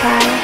Bye.